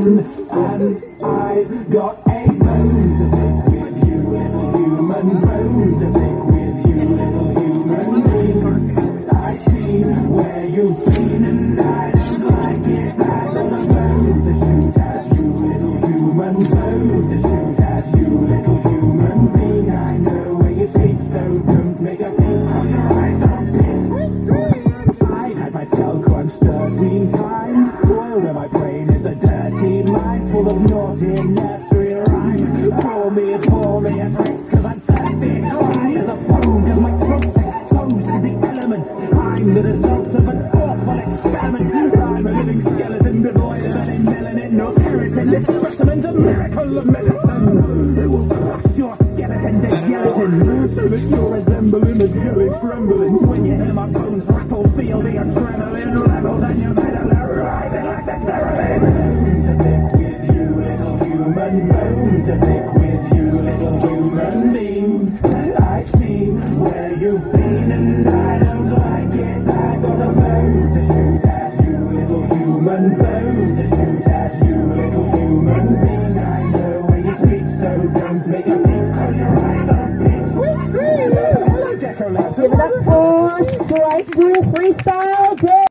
human, and I've got a bone to pick with you, little human, bone to pick with you, little human being. I see where you've been, and I don't like it. I got a bone to shoot you, little human, bone mind full of naughty nursery rhymes. Pour me, pour me a drink, cause I'm thirsty. Dry as a bone, cause my throat's exposed to the elements. I'm the result of an awful experiment. I'm a living skeleton devoid of any melanin or keratin. This specimen's a miracle of medicine. It will crush your skeleton to gelatin, so that you're resembling a jelly trembling. When you hear my bones rattle, feel the adrenaline levels, and you're made of human bone. To pick with you, little human being. And I see where you've been, and I don't like it. I got a bone to shoot at you, little human bone. To shoot at you, little human being. I know where you sleep, so don't make a peep. Hello. Give it up for Strike Freestyle Day.